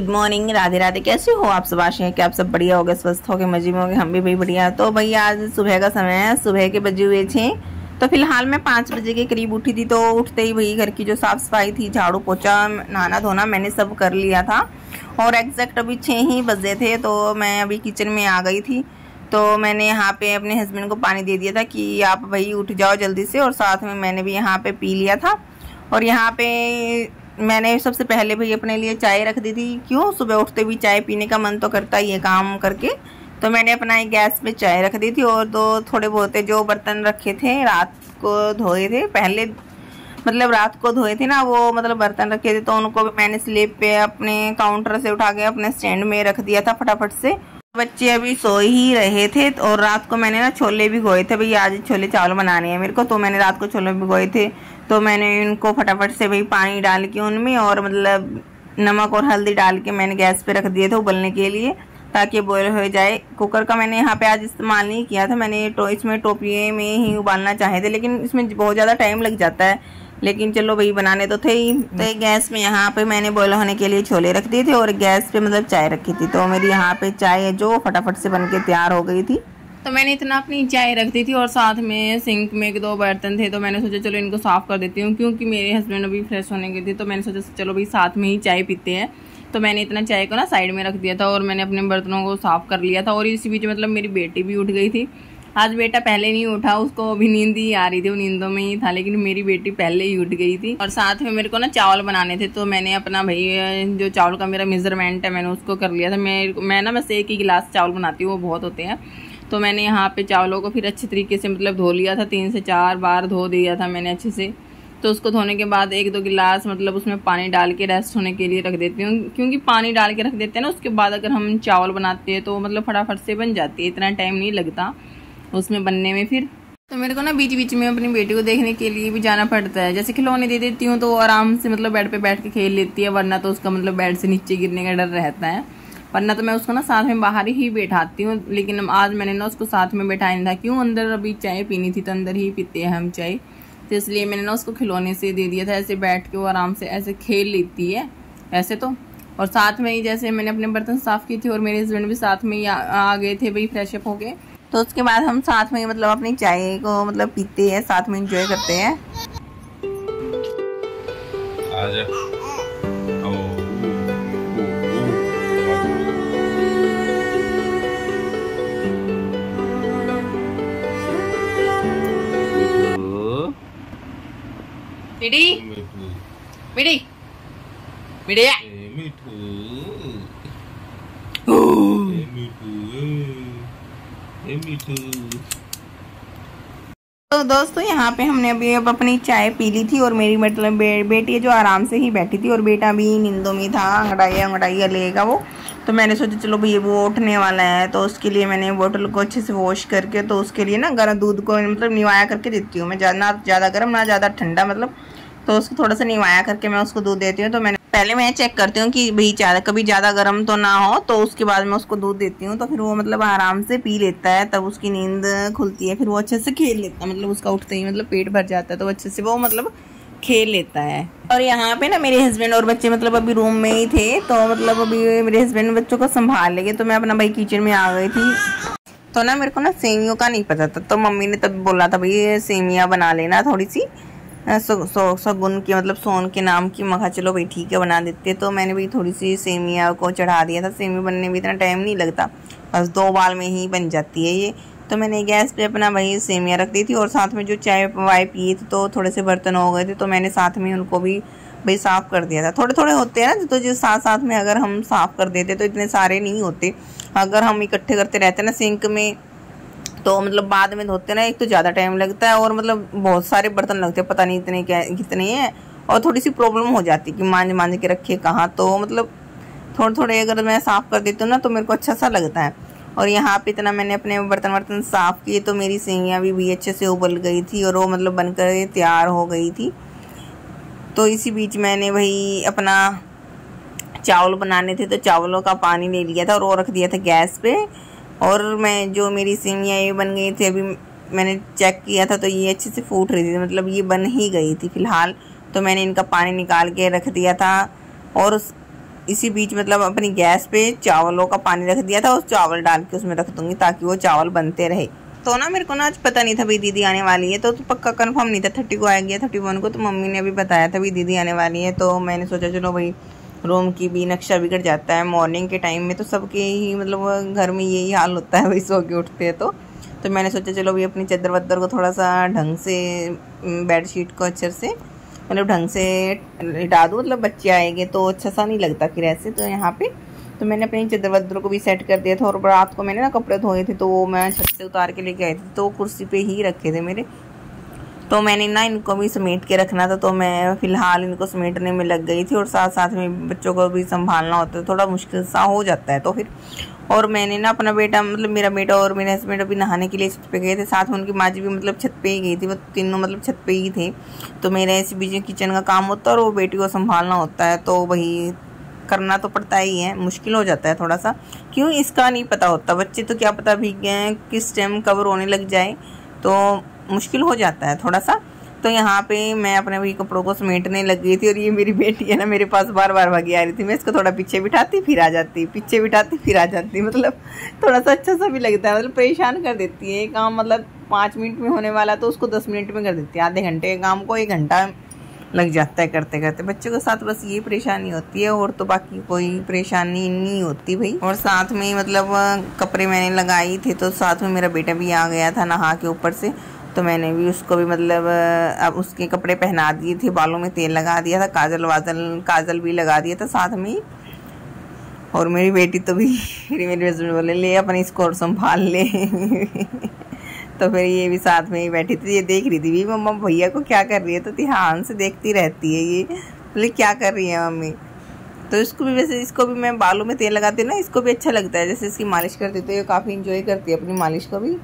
Good morning, Radhe Radhe. कैसे हो आप सब? आशा है कि आप सब बढ़िया हो गए स्वस्थ हो गए मज़े में हो गए हम भी भाई बढ़िया तो भाई, आज सुबह का समय है। सुबह के बजे हुए थे। तो फ़िलहाल मैं पाँच बजे के करीब उठी थी। तो उठते ही भाई, घर की जो साफ़ सफ़ाई थी, झाड़ू पोछा, नहाना धोना, मैंने सब कर लिया था। और एग्जैक्ट अभी छः ही बजे थे तो मैं अभी किचन में आ गई थी। तो मैंने यहाँ पे अपने हस्बैंड को पानी दे दिया था कि आप भाई उठ जाओ जल्दी से। और साथ में मैंने भी यहाँ पे पी लिया था। और यहाँ पे मैंने सबसे पहले भाई अपने लिए चाय रख दी थी। क्यों? सुबह उठते भी चाय पीने का मन तो करता ही है काम करके। तो मैंने अपना एक गैस पे चाय रख दी थी और दो थोड़े बहुत जो बर्तन रखे थे, रात को धोए थे, पहले मतलब रात को धोए थे ना, वो मतलब बर्तन रखे थे तो उनको मैंने स्लेब पे अपने काउंटर से उठा के अपने स्टैंड में रख दिया था फटाफट से। बच्चे अभी सो ही रहे थे और रात को मैंने ना छोले भी गोए थे। भाई आज छोले चावल बनाने हैं मेरे को तो मैंने रात को छोले भी गोए थे। तो मैंने इनको फटाफट से भाई पानी डाल के उनमें और मतलब नमक और हल्दी डाल के मैंने गैस पे रख दिए थे उबलने के लिए, ताकि बॉयल हो जाए। कुकर का मैंने यहाँ पे आज इस्तेमाल नहीं किया था, मैंने तो इसमें टोपिए में ही उबालना चाहे थे, लेकिन इसमें बहुत ज़्यादा टाइम लग जाता है। लेकिन चलो भाई, बनाने तो थे ही। तो गैस में यहाँ पे मैंने बॉयल होने के लिए छोले रख दिए थे और गैस पे मतलब चाय रखी थी। तो मेरी यहाँ पे चाय है जो फटाफट से बन के तैयार हो गई थी। तो मैंने इतना अपनी चाय रख दी थी और साथ में सिंक में एक दो बर्तन थे तो मैंने सोचा चलो इनको साफ़ कर देती हूँ, क्योंकि मेरे हस्बैंड अभी फ्रेश होने गए थे तो मैंने सोचा चलो भाई, साथ में ही चाय पीते हैं। तो मैंने इतना चाय को ना साइड में रख दिया था और मैंने अपने बर्तनों को साफ़ कर लिया था और इसी बीच मतलब मेरी बेटी भी उठ गई थी। आज बेटा पहले नहीं उठा, उसको अभी नींद ही आ रही थी, वो नींदों में ही था, लेकिन मेरी बेटी पहले ही उठ गई थी। और साथ में मेरे को ना चावल बनाने थे तो मैंने अपना भाई, जो चावल का मेरा मेज़रमेंट है, मैंने उसको कर लिया था। मैं मैं ना बस एक ही गिलास चावल बनाती हूँ, वो बहुत होते हैं। तो मैंने यहाँ पे चावलों को फिर अच्छे तरीके से मतलब धो लिया था, तीन से चार बार धो दिया था मैंने अच्छे से। तो उसको धोने के बाद एक दो गिलास मतलब उसमें पानी डाल के रेस्ट होने के लिए रख देती हूँ। क्योंकि पानी डाल के रख देते हैं ना, उसके बाद अगर हम चावल बनाते हैं तो मतलब फटाफट से बन जाती है, इतना टाइम नहीं लगता। उसमें बनने में फिर? तो मेरे को ना बीच बीच में अपनी बेटी को देखने के लिए भी जाना पड़ता है। जैसे खिलौने दे देती हूँ तो आराम से मतलब बेड पे बैठ के खेल लेती है, वरना तो उसका मतलब बेड से नीचे गिरने का डर रहता है। वरना तो मैं उसको ना साथ में बाहर ही बैठाती हूँ, लेकिन आज मैंने ना उसको साथ में बैठाया नहीं था क्यों? अंदर अभी चाय पीनी थी तो अंदर ही पीते हैं हम चाय। तो इसलिए मैंने ना उसको खिलौने से दे दिया था, ऐसे बैठ के वो आराम से ऐसे खेल लेती है, ऐसे तो। और साथ में ही जैसे मैंने अपने बर्तन साफ़ किए थे और मेरे हस्बैंड भी साथ में ही आ गए थे भाई फ्रेशअप हो गए तो उसके बाद हम साथ में मतलब अपनी चाय को मतलब पीते हैं साथ में इंजॉय करते हैं मिडी मिडी मिडिया तो दोस्तों यहाँ पे हमने अभी अब अपनी चाय पी ली थी और मेरी मतलब बे, बेटी जो आराम से ही बैठी थी और बेटा भी नींदों में था अंगड़ाइया अंगड़ाइया लेगा वो। तो मैंने सोचा चलो भैया वो उठने वाला है। तो उसके लिए मैंने बोतल को अच्छे से वॉश करके तो उसके लिए ना गर्म दूध को मतलब निवाया करके देती हूँ मैं। ना ज़्यादा गर्म ना ज़्यादा ठंडा मतलब तो उसको थोड़ा सा निवाया करके मैं उसको दूध देती हूँ। तो मैंने पहले मैं चेक करती हूँ कि भाई ज़्यादा, कभी ज़्यादा गर्म तो ना हो तो उसके बाद मैं उसको दूध देती हूँ तो फिर वो मतलब आराम से पी लेता है, तब उसकी नींद खुलती है, फिर वो अच्छे से खेल लेता है मतलब उसका उठते ही मतलब पेट भर जाता है तो अच्छे से वो मतलब खेल लेता है। और यहाँ पे ना मेरे हस्बैंड और बच्चे मतलब अभी रूम में ही थे तो मतलब अभी मेरे हस्बैंड बच्चों को संभाल लेंगे तो मैं अपना भाई किचन में आ गई थी। तो ना मेरे को ना सेमियों का नहीं पता था तो मम्मी ने तब बोला था, भाई सेमिया बना लेना थोड़ी सी सगुन की मतलब सोन के नाम की मखा चलो भाई, ठीक है, बना देते तो मैंने भी थोड़ी सी सेमिया को चढ़ा दिया था। सेमी बनने में इतना टाइम नहीं लगता। बस दो बाल में ही बन जाती है ये। तो मैंने गैस पे अपना वही सेमिया रख दी थी और साथ में जो चाय वाय पिए थे तो थोड़े से बर्तन हो गए थे। तो मैंने साथ में उनको भी भाई साफ़ कर दिया था। थोड़े थोड़े होते हैं ना तो जो साथ साथ में अगर हम साफ़ कर देते तो इतने सारे नहीं होते। अगर हम इकट्ठे करते रहते ना, सिंक में तो मतलब बाद में धोते ना एक तो ज़्यादा टाइम लगता है और मतलब बहुत सारे बर्तन लगते हैं पता नहीं इतने क्या कितने हैं। और थोड़ी सी प्रॉब्लम हो जाती है कि मांझ मांझ के रखे कहाँ तो मतलब थोड़े थोड़े अगर मैं साफ़ कर देती हूँ ना तो मेरे को अच्छा सा लगता है। और यहाँ पे इतना मैंने अपने बर्तन वर्तन साफ़ किए तो मेरी सेवियाँ भी, भी अच्छे से उबल गई थी और वो मतलब बनकर तैयार हो गई थी। तो इसी बीच मैंने वही अपना चावल बनाने थे तो चावलों का पानी ले लिया था और वो रख दिया था गैस पे। और मैं जो मेरी सेवियाँ ये बन गई थी अभी मैंने चेक किया था तो ये अच्छे से फूट रही थी। मतलब ये बन ही गई थी फ़िलहाल। तो मैंने इनका पानी निकाल के रख दिया था और उस इसी बीच मतलब अपनी गैस पे चावलों का पानी रख दिया था उस चावल डाल के उसमें रख दूँगी ताकि वो चावल बनते रहे। तो ना मेरे को ना आज पता नहीं था भाई दीदी आने वाली है तो, तो पक्का कन्फर्म नहीं था थर्टी को आएगी थर्टी वन को? तो मम्मी ने अभी बताया था भाई दीदी आने वाली है तो मैंने सोचा चलो भाई रूम की भी नक्शा बिगड़ जाता है। मॉर्निंग के टाइम में तो सबके ही मतलब घर में यही हाल होता है। भाई सो के उठते हैं तो। तो मैंने सोचा, चलो भाई अपनी चद्दर वद्दर को थोड़ा सा ढंग से बेडशीट को अच्छे से मतलब ढंग से हटा दूँ। मतलब बच्चे आएँगे तो अच्छा सा नहीं लगता फिर ऐसे। तो यहाँ पे तो मैंने अपनी चद्दर वद्दर को भी सेट कर दिया था। और रात को मैंने ना कपड़े धोए थे तो वो मैं छत से उतार के लेके आई थी। तो कुर्सी पे ही रखे थे मेरे। तो मैंने ना इनको भी समेट के रखना था तो मैं फ़िलहाल इनको समेटने में लग गई थी और साथ साथ में बच्चों को भी संभालना होता है, थोड़ा मुश्किल सा हो जाता है तो फिर। और मैंने ना अपना बेटा मतलब मेरा बेटा और मेरे हस्बैंड अभी नहाने के लिए छत पे गए थे, साथ में उनकी माँ जी भी मतलब छत पे ही गई थी, वो तीनों मतलब छत पे ही थे। तो मेरे ऐसे बीच किचन का काम होता है और वो बेटी को संभालना होता है तो वही करना तो पड़ता ही है, मुश्किल हो जाता है थोड़ा सा क्यों? इसका नहीं पता होता, बच्चे तो क्या पता भीग गए किस टाइम कवर होने लग जाए तो मुश्किल हो जाता है थोड़ा सा तो यहाँ पे मैं अपने वही कपड़ों को समेटने लग गई थी और ये मेरी बेटी है ना, मेरे पास बार बार भागी आ रही थी। मैं इसको थोड़ा पीछे बिठाती, फिर आ जाती, पीछे बिठाती, फिर आ जाती। मतलब थोड़ा सा अच्छा सा भी लगता है मतलब परेशान कर देती है। काम मतलब पाँच मिनट में होने वाला तो उसको दस मिनट में कर देती है। आधे घंटे काम को एक घंटा लग जाता है करते करते बच्चों के साथ बस ये परेशानी होती है और तो बाकी कोई परेशानी नहीं होती भाई। और साथ में मतलब कपड़े मैंने लगाई थे तो साथ में मेरा बेटा भी आ गया था नहा के ऊपर से। तो मैंने भी उसको भी मतलब अब उसके कपड़े पहना दिए थे, बालों में तेल लगा दिया था, काजल वाजल, काजल भी लगा दिया था साथ में और मेरी बेटी तो भी, मेरे हस्बैंड बोले, ले अपनी इसको और संभाल ले। तो फिर ये भी साथ में ही बैठी थी, ये देख रही थी भी मम्मा भैया को क्या कर रही है? तो ध्यान से देखती रहती है ये, बोले, क्या कर रही है मम्मी? तो इसको भी वैसे, इसको भी मैं बालों में तेल लगाती हूँ ना, इसको भी अच्छा लगता है, जैसे इसकी मालिश करती तो ये काफ़ी इंजॉय करती है अपनी मालिश को भी।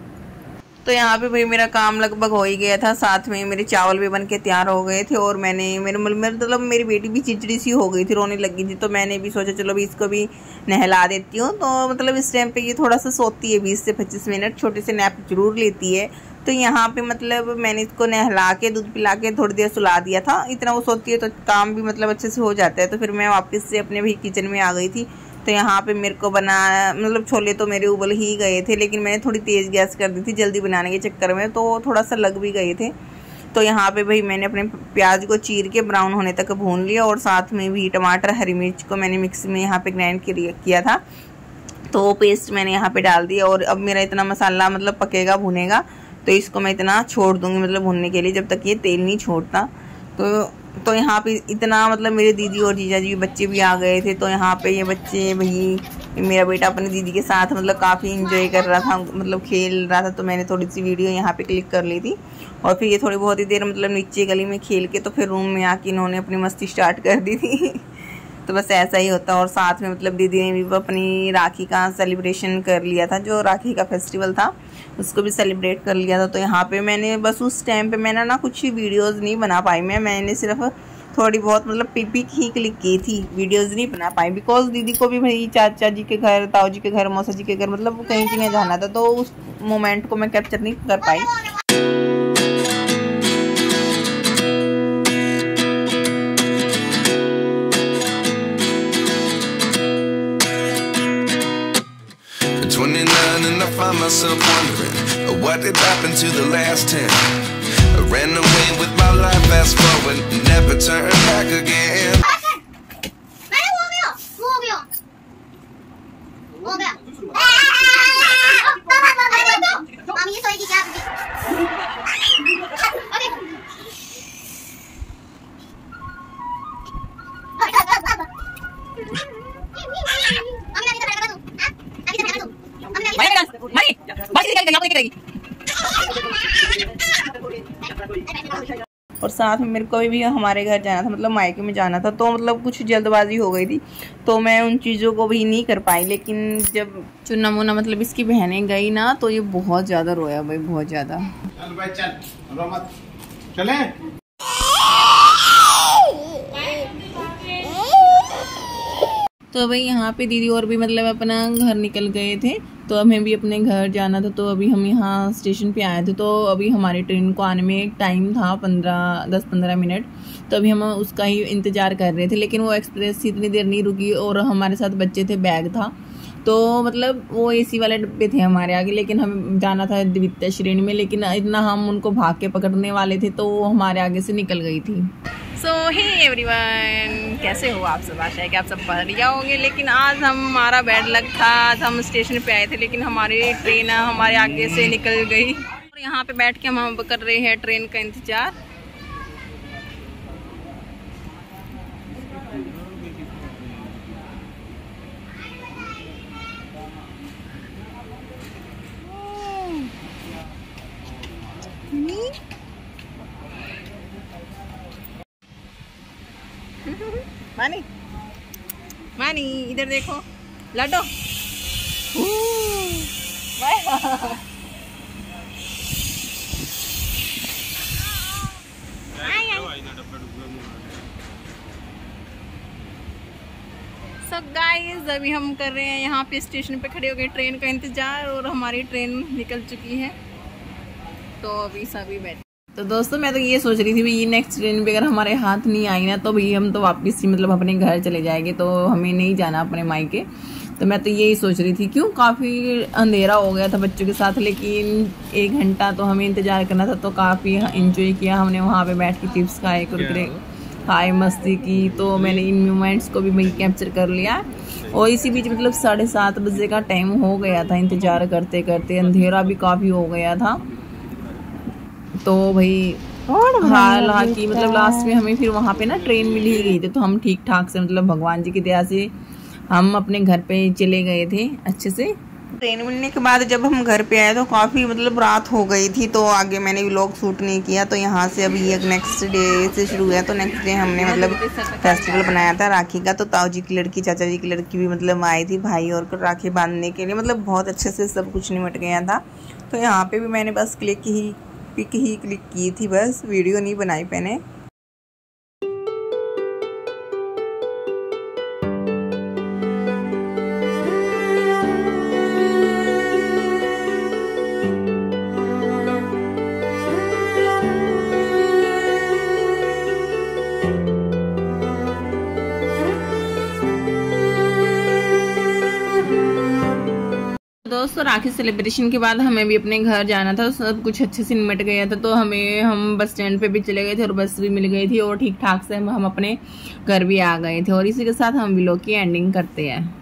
तो यहाँ पे भाई मेरा काम लगभग हो ही गया था। साथ में मेरे चावल भी बन के तैयार हो गए थे और मैंने मेरे मतलब मेरी बेटी भी चिचड़ी सी हो गई थी, रोने लगी थी। तो मैंने भी सोचा, चलो भी इसको भी नहला देती हूँ। तो मतलब इस टाइम पे ये थोड़ा सा सोती है, बीस से पच्चीस मिनट। छोटे से नैप ज़रूर लेती है। तो यहाँ पे मतलब मैंने इसको नहला के, दूध पिला के थोड़ी देर सुला दिया था। इतना वो सोती है तो काम भी मतलब अच्छे से हो जाता है। तो फिर मैं वापस से अपने भी किचन में आ गई थी। तो यहाँ पे मेरे को बना मतलब छोले तो मेरे उबल ही गए थे, लेकिन मैंने थोड़ी तेज़ गैस कर दी थी जल्दी बनाने के चक्कर में तो थोड़ा सा लग भी गए थे। तो यहाँ पे भाई मैंने अपने प्याज को चीर के ब्राउन होने तक भून लिया और साथ में भी टमाटर, हरी मिर्च को मैंने मिक्सी में यहाँ पे ग्राइंड किया था। तो पेस्ट मैंने यहाँ पे डाल दिया और अब मेरा इतना मसाला मतलब पकेगा, भुनेगा तो इसको मैं इतना छोड़ दूँगी मतलब भुनने के लिए, जब तक ये तेल नहीं छोड़ता। तो तो यहाँ पे इतना मतलब मेरे दीदी और जीजा जी बच्चे भी आ गए थे तो यहाँ पे ये बच्चे भाई, मेरा बेटा अपनी दीदी के साथ मतलब काफ़ी इंजॉय कर रहा था मतलब खेल रहा था तो मैंने थोड़ी सी वीडियो यहाँ पे क्लिक कर ली थी। और फिर ये थोड़ी बहुत ही देर मतलब नीचे गली में खेल के तो फिर रूम में आके इन्होंने अपनी मस्ती स्टार्ट कर दी थी। तो बस ऐसा ही होता है और साथ में मतलब दीदी ने भी वो अपनी राखी का सेलिब्रेशन कर लिया था, जो राखी का फेस्टिवल था, उसको भी सेलिब्रेट कर लिया था। तो यहाँ पे मैंने बस उस टाइम पे मैंने ना कुछ वीडियोज़ नहीं बना पाई मैं, मैंने सिर्फ़ थोड़ी बहुत मतलब पिक ही क्लिक की थी वीडियोज़ नहीं बना पाई। बिकॉज़ दीदी को भी भाई चाचा जी के घर, ताऊ जी के घर, मौसा जी के घर मतलब कहीं जगह जाना था तो उस मोमेंट को मैं कैप्चर नहीं कर पाई। What did happen to the last ten. I ran away with my life, fast forward, never turn back again. साथ में मेरे को भी हमारे घर जाना था मतलब मायके में जाना था तो मतलब कुछ जल्दबाजी हो गई थी तो मैं उन चीज़ों को भी नहीं कर पाई, लेकिन जब चुना मुना मतलब इसकी बहनें गई ना तो ये बहुत ज़्यादा रोया भाई, बहुत ज़्यादा। चले? तो भाई यहाँ पे दीदी और भी मतलब अपना घर निकल गए थे तो हमें भी अपने घर जाना था तो अभी हम यहाँ स्टेशन पे आए थे तो अभी हमारी ट्रेन को आने में टाइम था पंद्रह दस पंद्रह मिनट तो अभी हम उसका ही इंतज़ार कर रहे थे, लेकिन वो एक्सप्रेस इतनी देर नहीं रुकी और हमारे साथ बच्चे थे बैग था तो मतलब वो एसी वाले डब्बे थे हमारे आगे, लेकिन हमें जाना था द्वितीय श्रेणी में, लेकिन इतना हम उनको भाग के पकड़ने वाले थे तो वो हमारे आगे से निकल गई थी। सो हे एवरीवन कैसे हो आप सब? आशा है कि आप सब बढ़िया होंगे, लेकिन आज हम, हमारा बैड लग था। आज हम स्टेशन पे आए थे, लेकिन हमारी ट्रेन हमारे आगे से निकल गई। और यहाँ पे बैठ के हम कर रहे हैं ट्रेन का इंतज़ार मानी मानी इधर देखो। लड्डो। सो गाइस अभी हम कर रहे हैं यहाँ पे स्टेशन पे खड़े हो गए ट्रेन का इंतज़ार और हमारी ट्रेन निकल चुकी है। तो अभी सभी बैठे तो दोस्तों मैं तो ये सोच रही थी भाई ये नेक्स्ट ट्रेन पे अगर हमारे हाथ नहीं आई ना तो भाई हम तो वापस ही मतलब अपने घर चले जाएँगे तो हमें नहीं जाना अपने मायके तो मैं तो यही सोच रही थी क्यों? काफ़ी अंधेरा हो गया था बच्चों के साथ लेकिन एक घंटा तो हमें इंतज़ार करना था तो काफ़ी इंजॉय किया हमने वहाँ पे बैठ के चिप्स खाए कुरकुरे खाए मस्ती की तो मैंने इन मोमेंट्स को भी मैं कैप्चर कर लिया। और इसी बीच मतलब साढ़े सात बजे का टाइम हो गया था इंतज़ार करते करते अंधेरा भी काफ़ी हो गया था। तो भाई हाल हाँ की मतलब लास्ट में हमें फिर वहाँ पे ना ट्रेन मिल ही गई थी तो हम ठीक ठाक से मतलब भगवान जी की दया से हम अपने घर पे चले गए थे अच्छे से। ट्रेन मिलने के बाद जब हम घर पे आए तो काफ़ी मतलब रात हो गई थी तो आगे मैंने व्लॉग शूट नहीं किया तो यहाँ से अभी एक नेक्स्ट डे से शुरू हुआ तो नेक्स्ट डे हमने मतलब फेस्टिवल बनाया था राखी का तो ताऊ जी की लड़की चाचा जी की लड़की भी मतलब आई थी भाई और राखी बांधने के लिए मतलब बहुत अच्छे से सब कुछ निमट गया था। तो यहाँ पे भी मैंने बस क्लिक ही पिक ही क्लिक की थी बस वीडियो नहीं बनाई मैंने। राखी सेलिब्रेशन के बाद हमें भी अपने घर जाना था, सब कुछ अच्छे से निमट गया था तो हमें, हम बस स्टैंड पे भी चले गए थे और बस भी मिल गई थी और ठीक ठाक से हम अपने घर भी आ गए थे और इसी के साथ हम लोग की एंडिंग करते हैं।